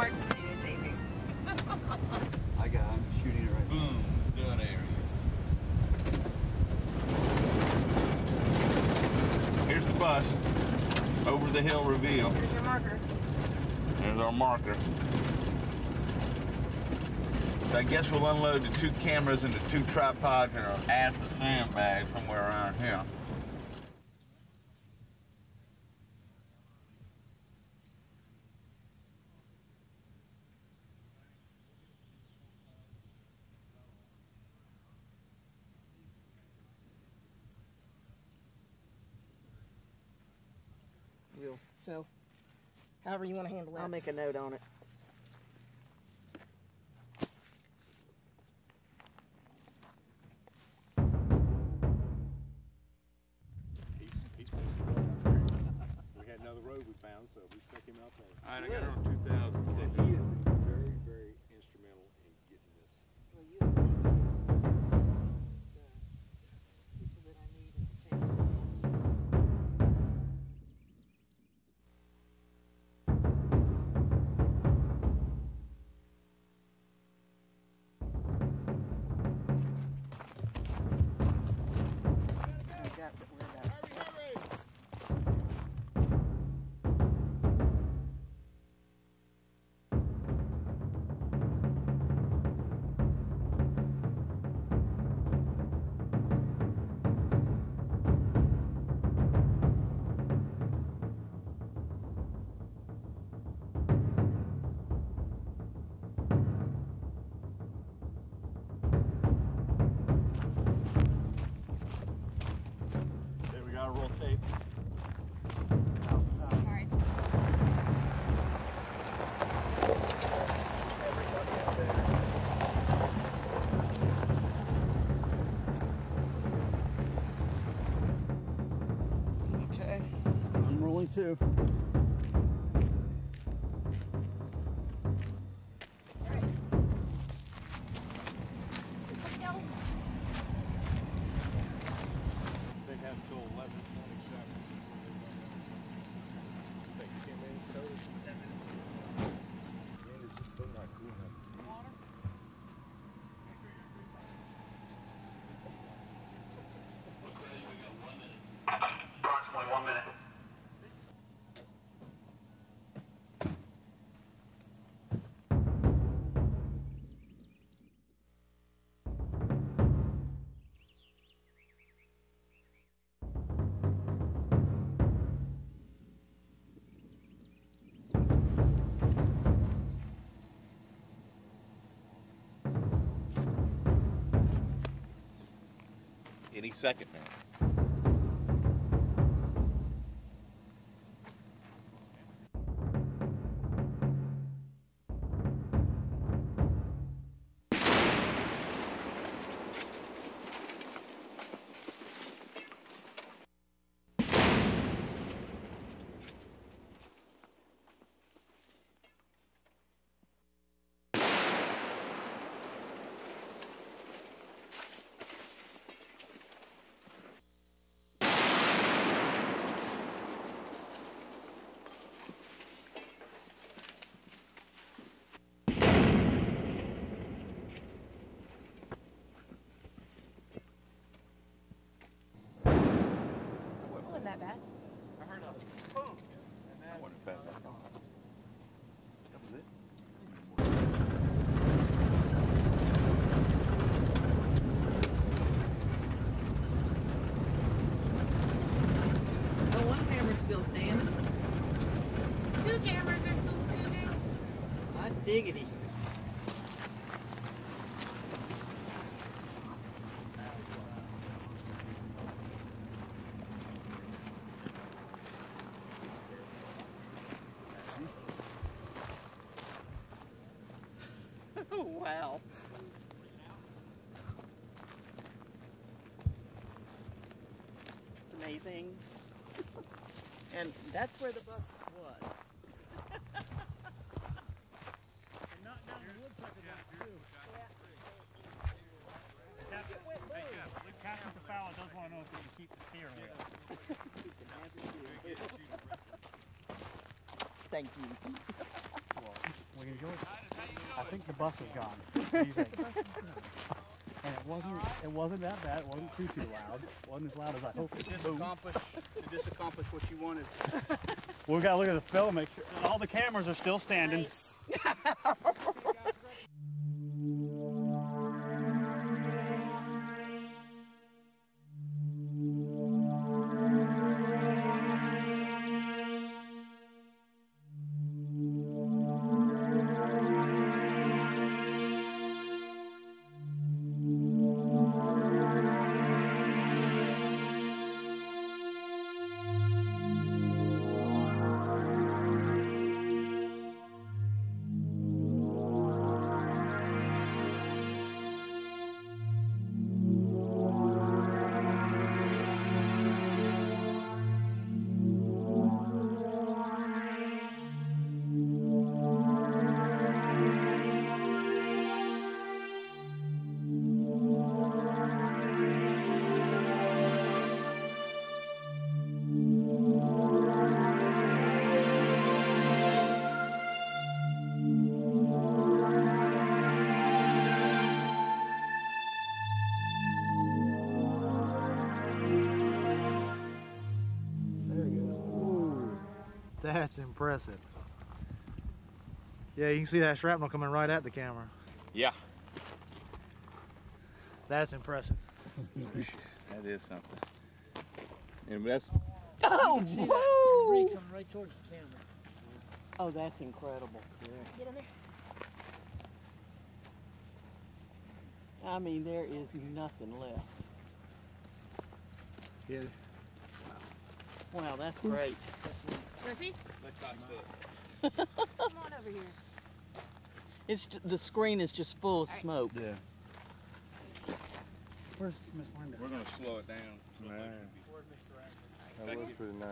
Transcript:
I got I'm shooting it right Boom. Now. Done area. Here's the bus. Over the hill reveal. Here's your marker. There's our marker. So I guess we'll unload the two cameras and the two tripods and our ass of sandbags somewhere around here. So, however you want to handle that. I'll make a note on it. He's, he's supposed to be out there. We had another road we found, so we stuck him out there. All right, I got her on 2000. He he has been very, very instrumental in getting this. Well, Rolling too. Any second now. Diggity. Wow. It's amazing. and that's where the bus was. Captain Fowler does want to know if we can keep the steering wheel. Thank you. We enjoyed it. I think the bus is gone. What do you think? and It wasn't. It wasn't that bad. It wasn't too too loud. It wasn't as loud as I hoped. Did this accomplish, did this accomplish what you wanted? Well, we gotta look at the film, make sure all the cameras are still standing. There that's impressive. Yeah, you can see that shrapnel coming right at the camera. Yeah. That's impressive. That is something. And that's Oh, woo! coming right towards the camera. Oh, that's incredible. Get in there. I mean, there is nothing left. Yeah. Wow, that's great. Pussy? Let's not sit. Come on over here. It's the screen is just full of smoke. Yeah. Where's Miss Linda? we're gonna slow it down. Man, Where's That was pretty nice.